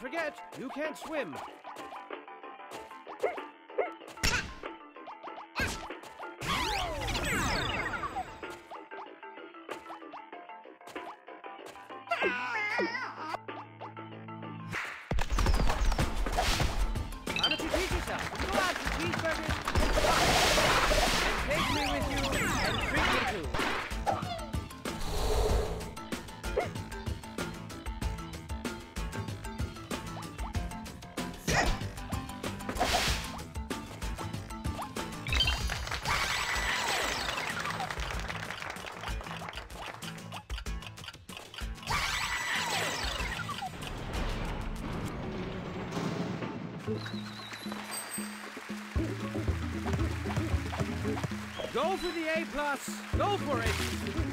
forget, you can't swim. Why Go for the A plus. Go for it.